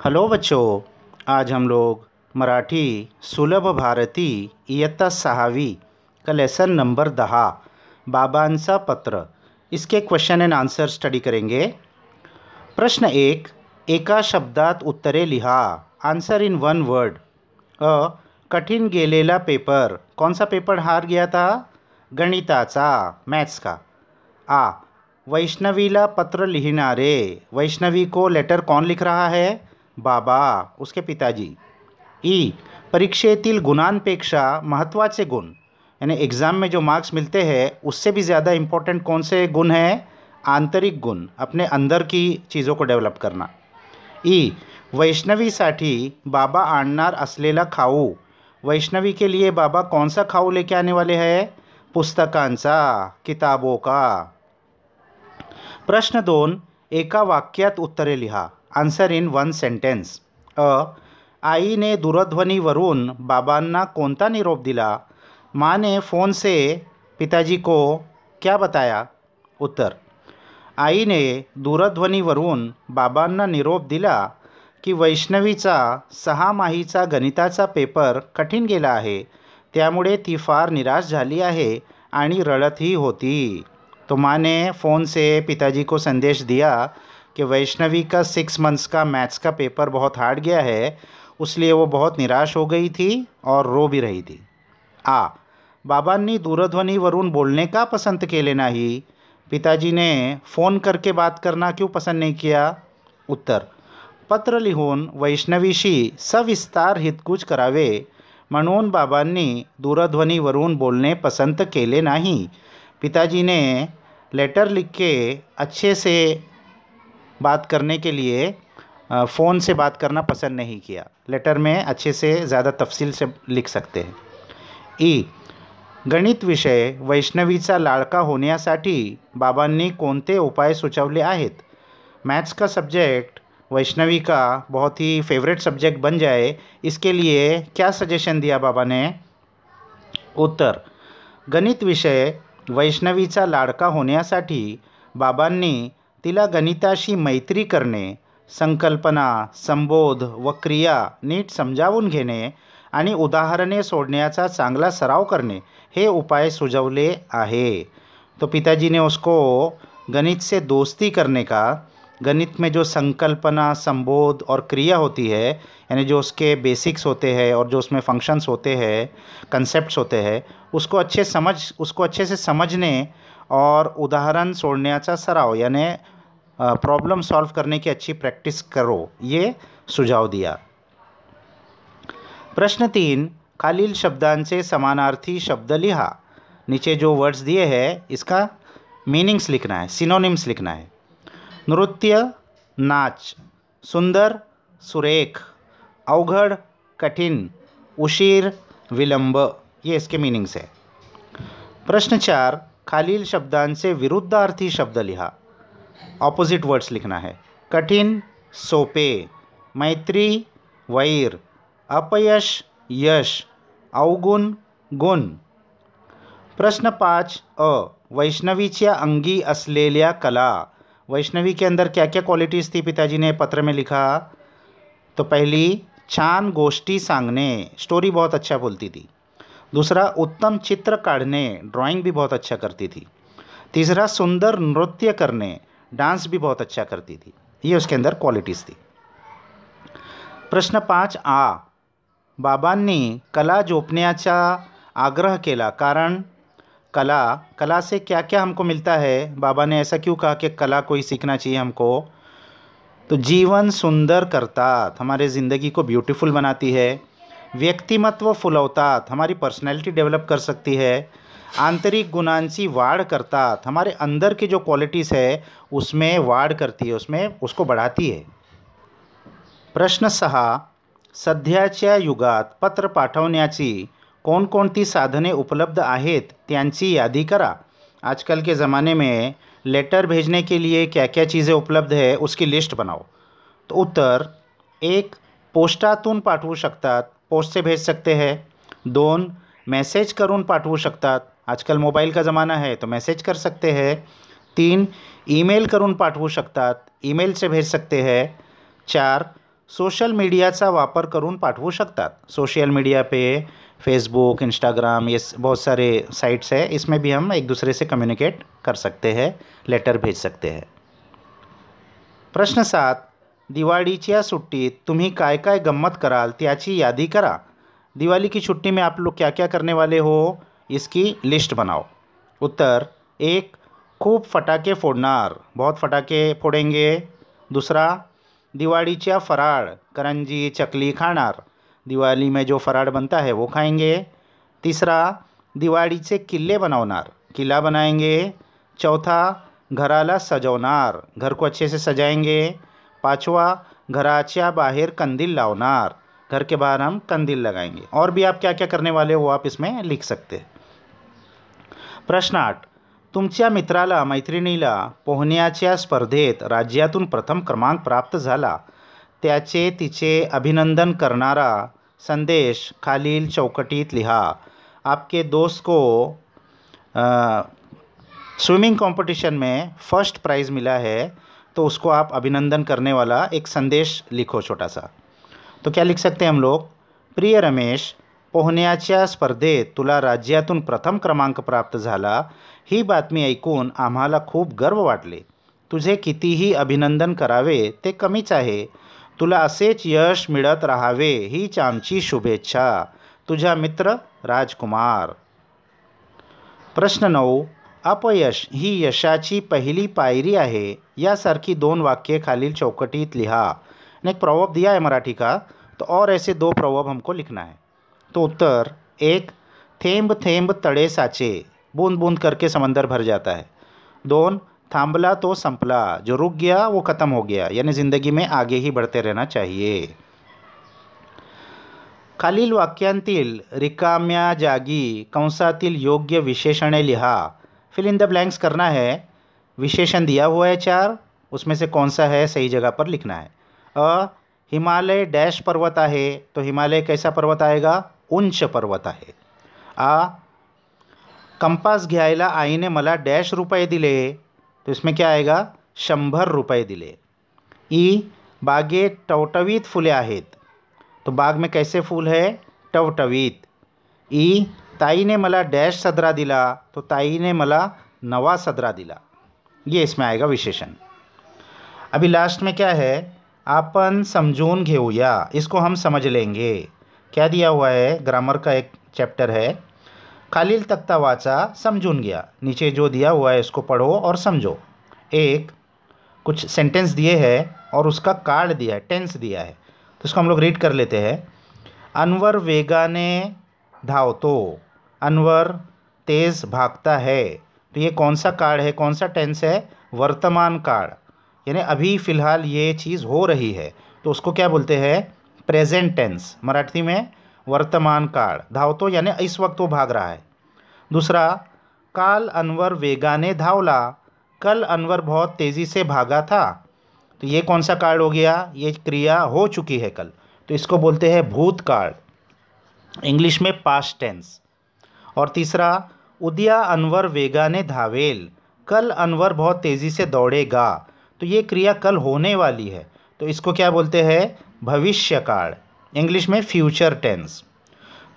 Hello बच्चों, आज हम लोग मराठी सुलभ भारती इयत्ता सहावी का लेसन नंबर दहा, बाबांचा पत्र। इसके क्वेश्चन एंड आंसर स्टडी करेंगे। प्रश्न एक, एका शब्दात उत्तरे लिहा। आंसर इन वन वर्ड अ कठिन गेलेला पेपर कौन सा पेपर हार गया था? गणिताचा मैथ्स का। आ, वैष्णवीला पत्र लिहिणारे। वैष्णवी को लेटर कौन लिख रहा है? बाबा, उसके पिताजी। ई, परीक्षेतील गुणांपेक्षा महत्त्वाचे गुण, यानी एग्ज़ाम में जो मार्क्स मिलते हैं, उससे भी ज़्यादा इम्पोर्टेंट कौन से गुण हैं? आंतरिक गुण, अपने अंदर की चीज़ों को डेवलप करना। ई वैष्णवीसाठी बाबा आणणार असलेला खाऊ। वैष्णवी के लिए बाबा कौन सा खाऊ लेके आने वाले हैं? पुस्तकांचा, किताबों का। प्रश्न दोन, एका वाक्यात उत्तरे लिहा। Answer in one sentence. अ आईने दूरध्वनीवरून बाबांना कोणता निरोप दिला? माँ ने फ़ोन से पिताजी को क्या बताया? उत्तर आईने दूरध्वनीवरून बाबांना निरोप दिला की वैष्णवीचा सहामाहीचा गणिताचा पेपर कठीण गेला आहे त्यामुळे ती फार निराश झाली आहे आणि रडतही होती. तो माँ ने फ़ोन से पिताजी को संदेश दिया कि वैष्णवी का सिक्स मंथ्स का मैथ्स का पेपर बहुत हार्ड गया है, उसलिए वो बहुत निराश हो गई थी और रो भी रही थी। आ, बाबांनी दूरध्वनीवरून बोलने का पसंद के केले नाही पिताजी ने फ़ोन करके बात करना क्यों पसंद नहीं किया? उत्तर पत्र लिहून वैष्णवीशी सविस्तार हितकुच करावे म्हणून बाबांनी दूरध्वनीवरून बोलणे पसंत केले नाही पिताजी ने लेटर लिख के अच्छे से बात करने के लिए फ़ोन से बात करना पसंद नहीं किया। लेटर में अच्छे से ज़्यादा तफसील से लिख सकते हैं। ई, गणित विषय, वैष्णवीचा लाडका होण्यासाठी बाबांनी कोणते उपाय सुचवले आहेत? मैथ्स का सब्जेक्ट? वैष्णवी का बहुत ही फेवरेट सब्जेक्ट बन जाए, इसके लिए क्या सजेशन दिया बाबा ने उत्तर, गणित विषय, वैष्णवीचा लाडका होण्यासाठी बाबांनी तिला गणिताशी मैत्री करणे, संकल्पना, संबोध व क्रिया नीट समजावून घेणे आणि उदाहरणे सोडण्याचा चांगला सराव करने हे उपाय सुझवले आहे. तो पिताजी ने उसको गणित से दोस्ती करने का, गणित में जो संकल्पना, संबोध और क्रिया होती है, यानी जो उसके बेसिक्स होते हैं और जो उसमें फ़ंक्शंस होते हैं कंसेप्ट होते हैं, उसको अच्छे समझ, उसको अच्छे से समझने और उदाहरण सोडण्याचा सराव, यानी प्रॉब्लम सॉल्व करने की अच्छी प्रैक्टिस करो। ये सुझाव दिया। प्रश्न तीन, खालील शब्दांचे समानार्थी शब्द लिहा। नीचे जो वर्ड्स दिए हैं, इसका मीनिंग्स लिखना है सिनोनिम्स लिखना है। नृत्य, नाच। सुंदर, सुरेख। अवघड, कठिन। उशीर, विलंब। ये इसके मीनिंग्स है। प्रश्न चार, खालील शब्दांचे विरुद्धार्थी शब्द लिहा। ऑपोजिट वर्ड्स लिखना है। कठिन, सोपे, मैत्री, वैर, अपयश, यश, अवगुण, गुण। प्रश्न पाच, अ, वैष्णवीच्या अंगी असलेल्या कला। वैष्णवी के अंदर क्या क्या क्वालिटीज़ थी पिताजी ने पत्र में लिखा? तो पहली, छान गोष्टी सांगने स्टोरी बहुत अच्छा बोलती थी। दूसरा, उत्तम चित्र काढ़ने ड्राइंग भी बहुत अच्छा करती थी। तीसरा, सुंदर नृत्य करने डांस भी बहुत अच्छा करती थी। ये उसके अंदर क्वालिटीज़ थी। प्रश्न पाच, आ, बाबांनी कला जोपण्याचा आग्रह केला, कारण कला कला से क्या क्या हमको मिलता है? बाबा ने ऐसा क्यों कहा कि कला को ही सीखना चाहिए हमको? तो जीवन सुंदर करतात हमारे ज़िंदगी को ब्यूटीफुल बनाती है। व्यक्तिमत्व फुलवतात हमारी पर्सनैलिटी डेवलप कर सकती है। आंतरिक गुणांची वाढ करता, हमारे अंदर की जो क्वालिटीज़ है, उसमें वाढ करती है, उसमें उसको बढ़ाती है। प्रश्न सहा, सध्याच्या युगात पत्र पाठवण्याची कोणकोणती साधने उपलब्ध आहेत, त्यांची यादी करा. आजकल के ज़माने में लेटर भेजने के लिए क्या क्या चीज़ें उपलब्ध है, उसकी लिस्ट बनाओ। तो उत्तर, एक, पोस्टातून पाठवू शकतात पोस्ट से भेज सकते हैं. दोन मैसेज करून पाठवू शकतात. आजकल मोबाईल का ज़माना है तो मैसेज कर सकते हैं। तीन, ईमेल करून पाठवू शकतात। ईमेल से भेज सकते हैं। चार, सोशल मीडियाचा वापर करून पाठवू शकतात। सोशल मीडिया पे, फेसबुक, इंस्टाग्राम, ये बहुत सारे साइट्स है। इसमें भी हम एक दूसरे से कम्युनिकेट कर सकते हैं, लेटर भेज सकते हैं। प्रश्न सात दिवाळीच्या सुट्टीत तुम्ही काय काय गम्मत कराल, त्याची यादी करा। दिवाली की छुट्टी में आप लोग क्या क्या करने वाले हो? इसकी लिस्ट बनाओ। उत्तर, एक, खूब फटाके फोड़नार। बहुत फटाके फोड़ेंगे। दूसरा, दिवाळीच्या फराळ, करंजी चकली खाणार। दिवाली में जो फराळ बनता है, वो खाएँगे। तीसरा, दिवाळीचे किल्ले बनवणार। किला बनाएँगे। चौथा, घराला सजवणार। घर को अच्छे से सजाएँगे। पांचवा, घराच्या बाहर कंदील लावनार घर के बाहर हम कंदील लगाएँगे। और भी आप क्या क्या करने वाले हो, आप इसमें लिख सकते हैं। प्रश्न आठ. तुमच्या मित्राला, मैत्रिणीला, पोहण्याच्या स्पर्धेत राज्यातून प्रथम क्रमांक प्राप्त त्याचे तिचे अभिनंदन करणारा संदेश खालील चौकटीत लिहा. आपके दोस्त को स्विमिंग कंपटीशन में फ़र्स्ट प्राइज़ मिला है. तो उसको आप अभिनंदन करने वाला एक संदेश लिखो छोटा सा. तो क्या लिख सकते हैं हम लोग? प्रिय रमेश पोहण्याच्या स्पर्धेत तुला राज्यातून प्रथम क्रमांक प्राप्त झाला ही बातमी ऐकून आम्हाला खूप गर्व वाटले. तुझे कितीही अभिनंदन करावे ते कमीच आहे. तुला असेच यश मिळत राहावे हीच आमची शुभेच्छा. तुझा मित्र राजकुमार. प्रश्न नऊ अपयश ही यशाची पहिली पायरी आहे. यासारखी दोन वाक्ये खालील चौकटीत लिहा. एक प्रवब दिया है मराठी का? तो और ऐसे दो प्रवब हमको लिखना है. तो उत्तर, एक, थेंब थेंब, तड़े, साचे, बूंद बूंद करके समंदर भर जाता है। दोन, थांबला तो संपला, जो रुक गया, वो ख़त्म हो गया, यानी ज़िंदगी में आगे ही बढ़ते रहना चाहिए। खालील वाक्यांतील रिकाम्या जागी, कंसातील योग्य विशेषणे लिहा। फिल इन द ब्लैंक्स करना है। विशेषण दिया हुआ है चार, उसमें से कौन सा है, सही जगह पर लिखना है। अ, हिमालय डैश पर्वत आहे तो हिमालय कैसा पर्वत आएगा? उंच पर्वत आहे. आ, कंपास घ्यायला आईने मला डॅश रुपये दिले. तो इसमें क्या आएगा? शंभर रुपये दिले. ई, बागे टवटवीत फुले आहेत. तो बाग में कैसे फूल है? टवटवीत. ई ताई ने मला डैश सदरा दिला. तो ताई ने मला नवा सदरा दिला. ये इसमें आएगा विशेषण. अभी लास्ट में क्या है? अपन समझून घेऊया. इसको हम समझ लेंगे. क्या दिया हुआ है? ग्रामर का एक चैप्टर है। खालील तख्ता वाचा समझून गया। नीचे जो दिया हुआ है इसको पढ़ो और समझो। एक, कुछ सेंटेंस दिए हैं और उसका कार्ड दिया है टेंस दिया है। तो उसको हम लोग रीड कर लेते हैं। अनवर वेगाने धावतो अनवर तेज़ भागता है। तो ये कौन सा कार्ड है? कौन सा टेंस है? वर्तमान कार्ड यानी अभी फ़िलहाल ये चीज़ हो रही है। तो उसको क्या बोलते हैं? प्रेजेंट टेंस, मराठी में वर्तमान काल धावतो यानी इस वक्त वो भाग रहा है. दूसरा, काल अनवर वेगाने धावला, कल अनवर बहुत तेज़ी से भागा था. तो ये कौन सा कार्ड हो गया? ये क्रिया हो चुकी है कल. तो इसको बोलते हैं भूतकाल इंग्लिश में पास्ट टेंस और तीसरा, उदिया अनवर वेगाने धावेल, कल अनवर बहुत तेज़ी से दौड़ेगा. तो ये क्रिया कल होने वाली है. तो इसको क्या बोलते हैं? भविष्य काळ इंग्लिश में फ्यूचर टेन्स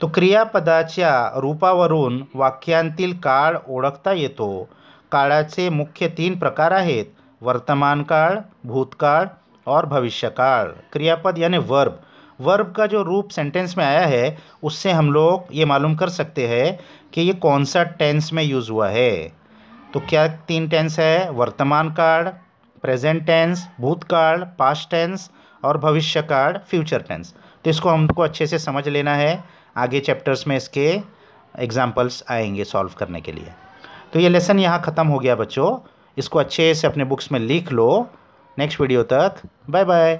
तो क्रियापदा क्रियापदाच्या रूपावरून वाक्यांतील काळ ओळखता येतो. काळाचे मुख्य तीन प्रकार आहेत वर्तमान काल भूतकाल और भविष्यकाल क्रियापद यानी वर्ब वर्ब का जो रूप सेंटेंस में आया है, उससे हम लोग ये मालूम कर सकते हैं कि ये कौन सा टेंस में यूज़ हुआ है। तो क्या तीन टेंस है? वर्तमान काल प्रेजेंट टेंस भूतकाल पास्ट टेंस और भविष्य काल फ्यूचर टेंस तो इसको हमको अच्छे से समझ लेना है। आगे चैप्टर्स में इसके एग्जाम्पल्स आएँगे सॉल्व करने के लिए। तो ये लेसन यहाँ ख़त्म हो गया बच्चों। इसको अच्छे से अपने बुक्स में लिख लो। नेक्स्ट वीडियो तक। Bye bye